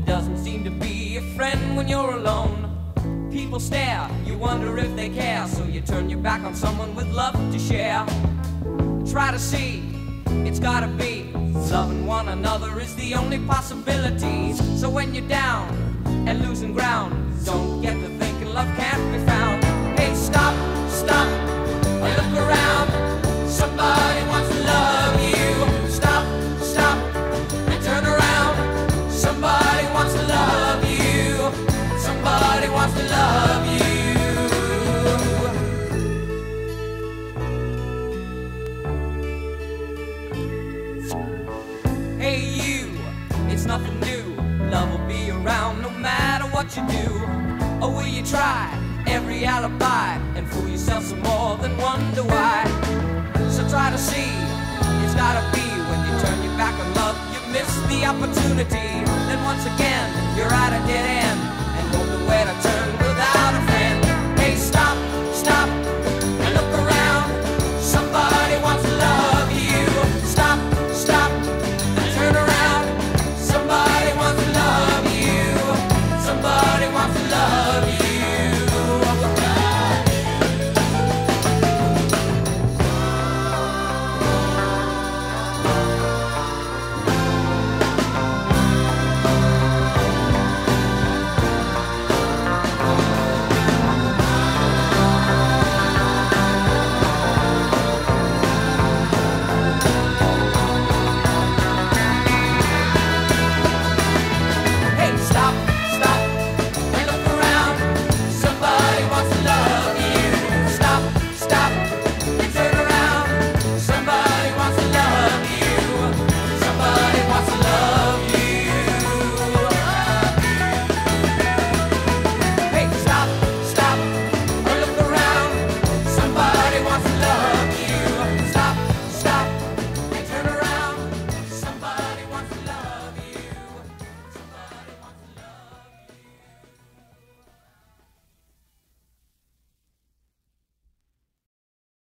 There doesn't seem to be a friend when you're alone. People stare, you wonder if they care, so you turn your back on someone with love to share. Try to see, it's gotta be. Loving one another is the only possibility. So when you're down and losing ground, don't get to thinking love can't be found. Nothing new. Love will be around no matter what you do. Or will you try every alibi and fool yourself some more than wonder why? So try to see, it's gotta be when you turn your back on love, you miss the opportunity. Then once again, you're at a dead end.